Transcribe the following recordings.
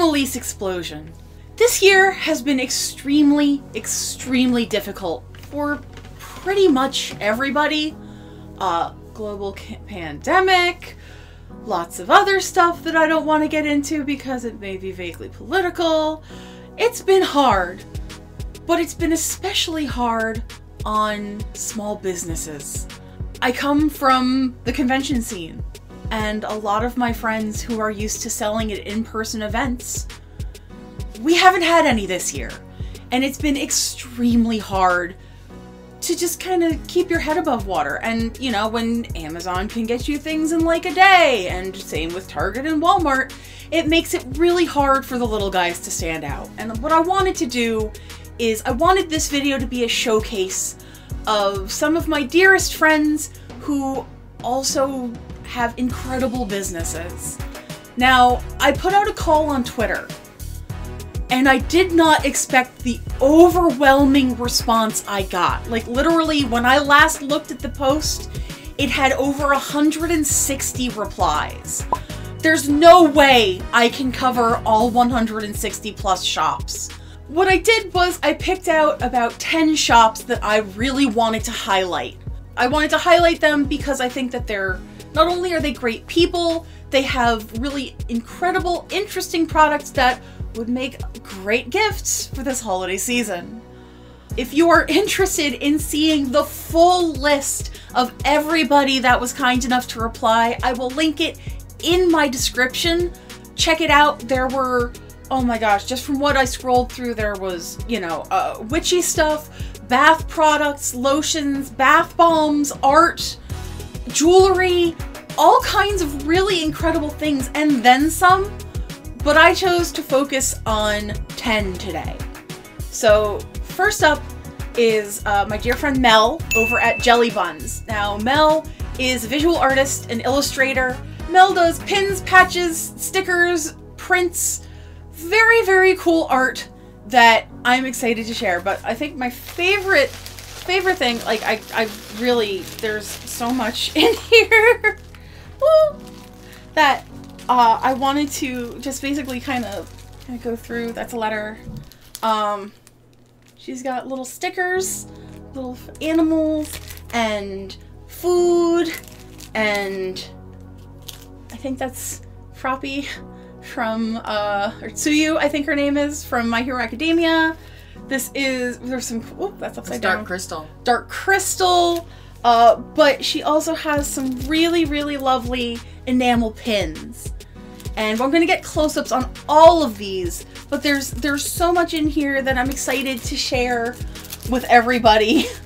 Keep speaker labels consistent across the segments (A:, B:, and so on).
A: I'm Elyse Explosion. This year has been extremely, extremely difficult for pretty much everybody. Uh, global pandemic, lots of other stuff that I don't want to get into because it may be vaguely political. It's been hard, but it's been especially hard on small businesses. I come from the convention scene, and a lot of my friends who are used to selling at in person events, we haven't had any this year. And it's been extremely hard to just kind of keep your head above water. And, you know, when Amazon can get you things in like a day, and same with Target and Walmart, it makes it really hard for the little guys to stand out. And what I wanted to do is I wanted this video to be a showcase of some of my dearest friends who also have incredible businesses. Now, I put out a call on Twitter and I did not expect the overwhelming response I got. Like, literally, when I last looked at the post, it had over 160 replies. There's no way I can cover all 160 plus shops. What I did was I picked out about 10 shops that I really wanted to highlight. I wanted to highlight them because I think that they're not only are they great people, they have really incredible, interesting products that would make great gifts for this holiday season. If you are interested in seeing the full list of everybody that was kind enough to reply, I will link it in my description. Check it out. There were, oh my gosh, just from what I scrolled through, there was, you know, uh, witchy stuff, bath products, lotions, bath bombs, art, jewelry, all kinds of really incredible things, and then some. But I chose to focus on 10 today. So, first up is uh, my dear friend Mel over at JellyBunnz. Now, Mel is a visual artist and illustrator. Mel does pins, patches, stickers, prints, very, very cool art that I'm excited to share. But I think my favorite, favorite thing, like, I, I really, there's so much in here. Woo! that uh, I wanted to just basically kind of kind of go through. That's a letter. Um, she's got little stickers, little animals, and food, and I think that's Froppy from uh, or Tsuyu. I think her name is from My Hero Academia. This is there's some. Oh, that's upside
B: It's
A: down.
B: dark crystal.
A: Dark Crystal. Uh, but she also has some really, really lovely enamel pins. And we're gonna get close-ups on all of these, but there's there's so much in here that I'm excited to share with everybody.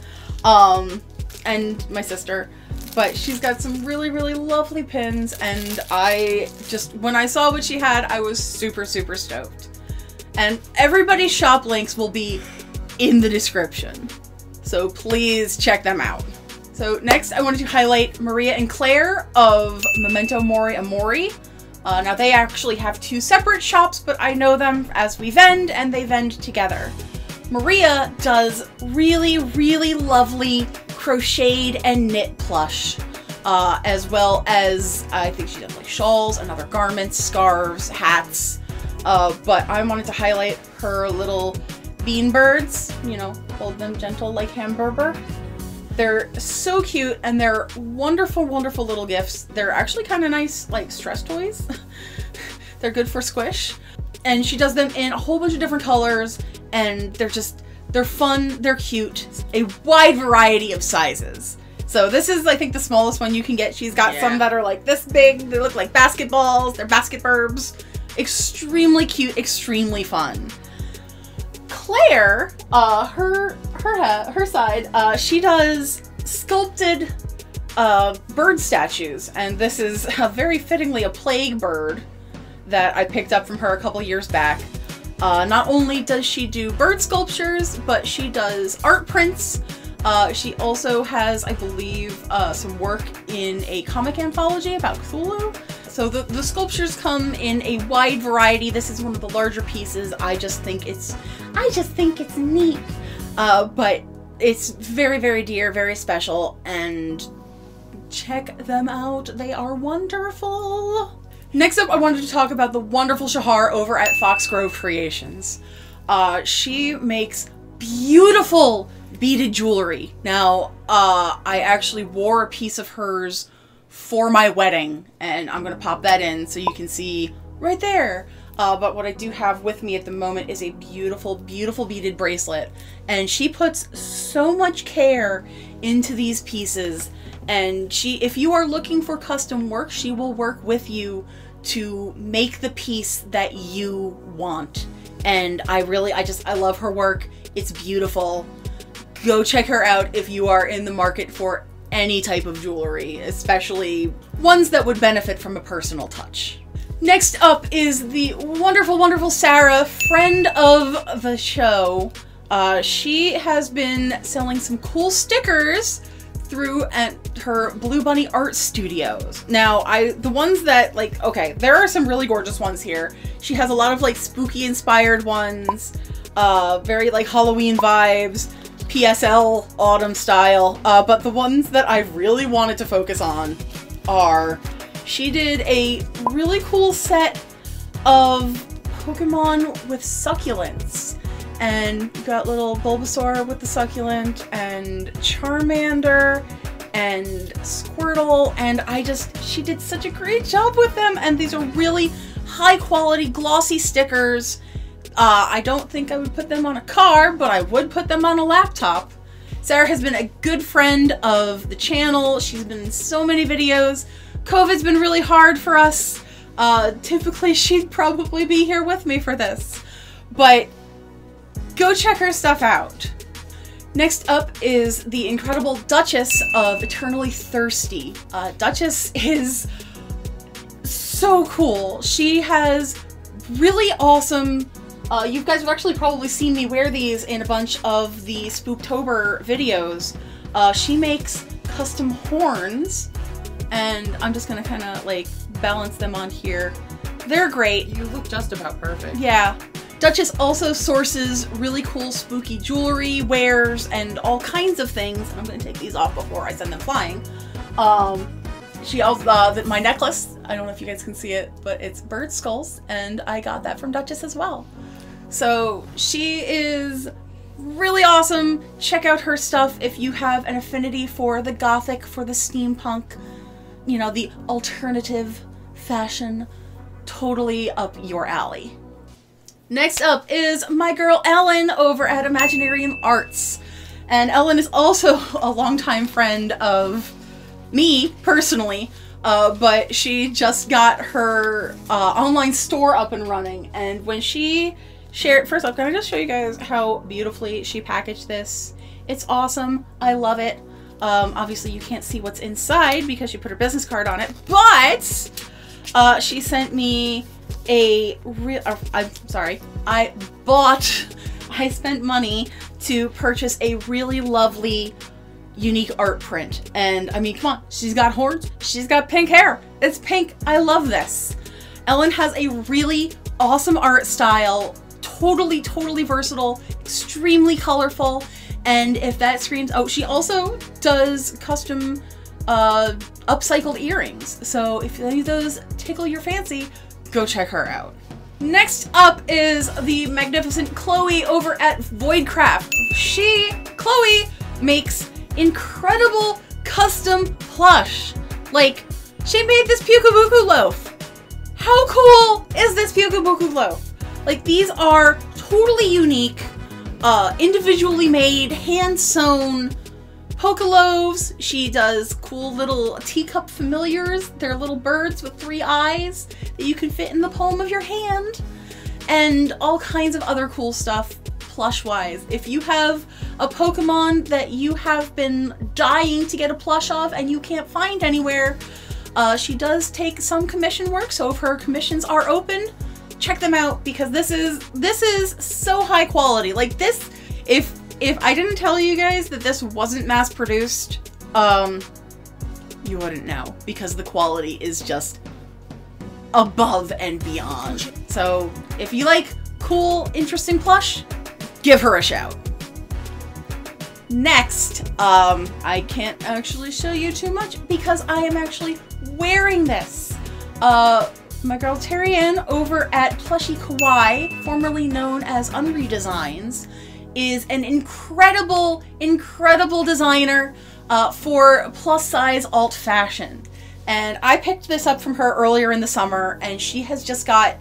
A: Um, and my sister. But she's got some really, really lovely pins, and I just when I saw what she had, I was super, super stoked. And everybody's shop links will be in the description. So please check them out. So next, I wanted to highlight Maria and Claire of Memento Mori Amore. Uh, now they actually have two separate shops, but I know them as we vend, and they vend together. Maria does really, really lovely crocheted and knit plush, uh, as well as I think she does like shawls and other garments, scarves, hats. Uh, but I wanted to highlight her little bean birds. You know, hold them gentle like hamburger. They're so cute and they're wonderful, wonderful little gifts. They're actually kind of nice, like stress toys. they're good for squish. And she does them in a whole bunch of different colors and they're just, they're fun, they're cute, a wide variety of sizes. So this is, I think, the smallest one you can get. She's got
B: Yeah.
A: some that are like this big. They look like basketballs. They're basket burbs. Extremely cute, extremely fun. Claire, uh, her her her side, uh, she does sculpted uh, bird statues, and this is very fittingly a plague bird that I picked up from her a couple years back. Uh, not only does she do bird sculptures, but she does art prints. Uh, she also has, I believe, uh, some work in a comic anthology about Cthulhu. So the, the sculptures come in a wide variety. This is one of the larger pieces. I just think it's, I just think it's neat. Uh, but it's very, very dear, very special, and check them out. They are wonderful. Next up, I wanted to talk about the wonderful Shahar over at Foxgrove Creations. Uh, she makes beautiful beaded jewelry. Now, uh, I actually wore a piece of hers for my wedding, and I'm gonna pop that in so you can see right there. Uh, but what I do have with me at the moment is a beautiful, beautiful beaded bracelet. And she puts so much care into these pieces. And she, if you are looking for custom work, she will work with you to make the piece that you want. And I really, I just, I love her work. It's beautiful. Go check her out if you are in the market for any type of jewelry, especially ones that would benefit from a personal touch. Next up is the wonderful, wonderful Sarah, friend of the show. Uh, she has been selling some cool stickers through at her Blue Bunny Art Studios. Now, I the ones that like okay, there are some really gorgeous ones here. She has a lot of like spooky inspired ones, uh, very like Halloween vibes, PSL autumn style. Uh, but the ones that I really wanted to focus on are she did a really cool set of Pokemon with succulents. And you got little Bulbasaur with the succulent and Charmander and Squirtle and I just she did such a great job with them and these are really high quality glossy stickers. Uh, I don't think I would put them on a car, but I would put them on a laptop. Sarah has been a good friend of the channel. She's been in so many videos. COVID's been really hard for us. Uh, typically, she'd probably be here with me for this. But go check her stuff out. Next up is the incredible Duchess of Eternally Thirsty. Uh, Duchess is so cool. She has really awesome uh, you guys have actually probably seen me wear these in a bunch of the Spooktober videos. Uh, she makes custom horns, and I'm just gonna kind of like balance them on here. They're great.
B: You look just about perfect.
A: Yeah. Duchess also sources really cool spooky jewelry, wares, and all kinds of things. I'm gonna take these off before I send them flying. Um, she also, uh, my necklace, I don't know if you guys can see it, but it's bird skulls, and I got that from Duchess as well. So she is really awesome. Check out her stuff if you have an affinity for the gothic, for the steampunk, you know, the alternative fashion. Totally up your alley. Next up is my girl Ellen over at Imaginarium Arts. And Ellen is also a longtime friend of me personally, uh, but she just got her uh, online store up and running. And when she shared, first off, can I just show you guys how beautifully she packaged this? It's awesome. I love it. Um, obviously, you can't see what's inside because she put her business card on it, but uh, she sent me a real. Uh, I'm sorry. I bought. I spent money to purchase a really lovely unique art print. And I mean, come on, she's got horns, she's got pink hair. It's pink. I love this. Ellen has a really awesome art style, totally, totally versatile, extremely colorful. And if that screams, oh, she also does custom uh, upcycled earrings. So if any of those tickle your fancy, go check her out. Next up is the magnificent Chloe over at Voidcraft. She, Chloe, makes incredible custom plush. Like, she made this Pukabuku loaf. How cool is this Pukabuku loaf? Like, these are totally unique, uh, individually made, hand sewn Pokoloaves. She does cool little teacup familiars. They're little birds with three eyes that you can fit in the palm of your hand. And all kinds of other cool stuff plush wise. If you have a Pokemon that you have been dying to get a plush of and you can't find anywhere, uh, she does take some commission work. So if her commissions are open, check them out because this is this is so high quality. Like this, if if I didn't tell you guys that this wasn't mass produced, um, you wouldn't know because the quality is just above and beyond. So if you like cool, interesting plush, give her a shout. Next, um, I can't actually show you too much because I am actually wearing this. Uh, my girl Terry over at Plushii Kawaii, formerly known as Unredesigns, is an incredible, incredible designer uh, for plus size alt fashion. And I picked this up from her earlier in the summer, and she has just got.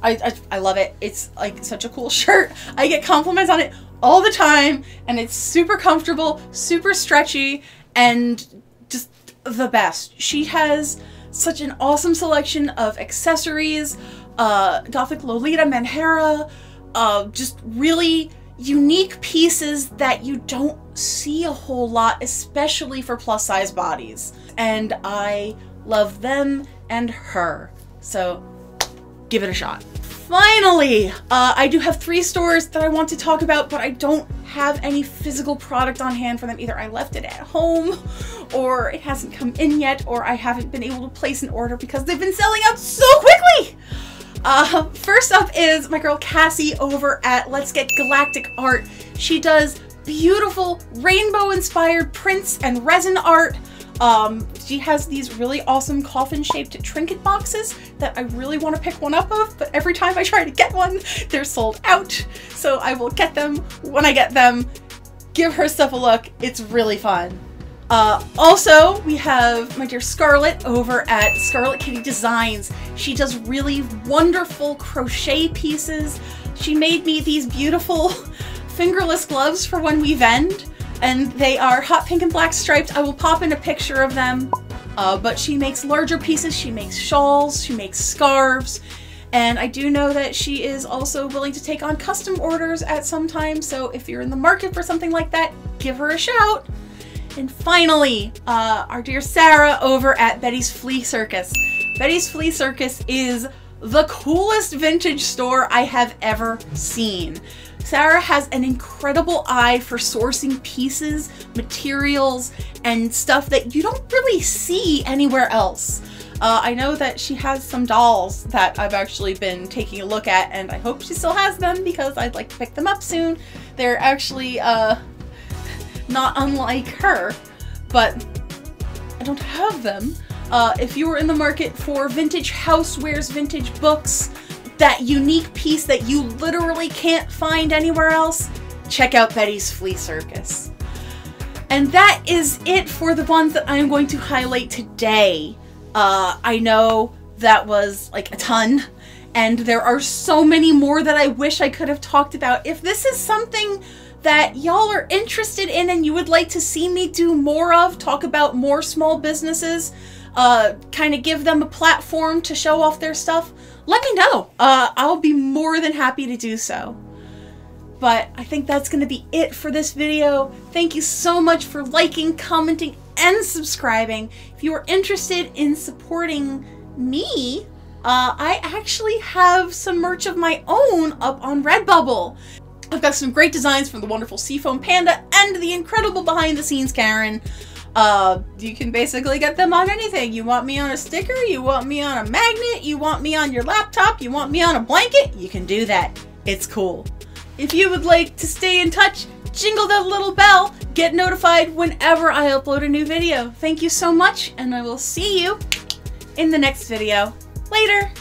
A: I, I, I love it. It's like such a cool shirt. I get compliments on it all the time, and it's super comfortable, super stretchy, and just the best. She has such an awesome selection of accessories, uh, Gothic Lolita Menhera, uh, just really unique pieces that you don't see a whole lot, especially for plus size bodies. And I love them and her. So give it a shot. Finally, uh, I do have three stores that I want to talk about, but I don't have any physical product on hand for them. Either I left it at home, or it hasn't come in yet, or I haven't been able to place an order because they've been selling out so quickly! Uh, first up is my girl Cassie over at Let's Get Galactic Art. She does beautiful rainbow-inspired prints and resin art. Um, she has these really awesome coffin-shaped trinket boxes that I really want to pick one up of, but every time I try to get one, they're sold out. So I will get them when I get them. Give her stuff a look. It's really fun. Uh, also, we have my dear Scarlett over at Scarlet Kitty Designs. She does really wonderful crochet pieces. She made me these beautiful fingerless gloves for when we vend, and they are hot pink and black striped. I will pop in a picture of them. Uh, but she makes larger pieces, she makes shawls, she makes scarves, and I do know that she is also willing to take on custom orders at some time, so if you're in the market for something like that, give her a shout. And finally, uh, our dear Sarah over at Betty's Flea Circus. Betty's Flea Circus is the coolest vintage store I have ever seen. Sarah has an incredible eye for sourcing pieces, materials, and stuff that you don't really see anywhere else. Uh, I know that she has some dolls that I've actually been taking a look at, and I hope she still has them because I'd like to pick them up soon. They're actually uh, not unlike her, but I don't have them. Uh, if you were in the market for vintage housewares, vintage books, that unique piece that you literally can't find anywhere else, check out Betty's Flea Circus. And that is it for the ones that I'm going to highlight today. Uh, I know that was like a ton, and there are so many more that I wish I could have talked about. If this is something that y'all are interested in and you would like to see me do more of, talk about more small businesses, uh, kind of give them a platform to show off their stuff, let me know. Uh, I'll be more than happy to do so. But I think that's going to be it for this video. Thank you so much for liking, commenting, and subscribing. If you are interested in supporting me, uh, I actually have some merch of my own up on Redbubble. I've got some great designs from the wonderful Seafoam Panda and the incredible behind the scenes Karen. Uh, you can basically get them on anything. You want me on a sticker, you want me on a magnet, you want me on your laptop, you want me on a blanket, you can do that. It's cool. If you would like to stay in touch, jingle that little bell, get notified whenever I upload a new video. Thank you so much, and I will see you in the next video. Later!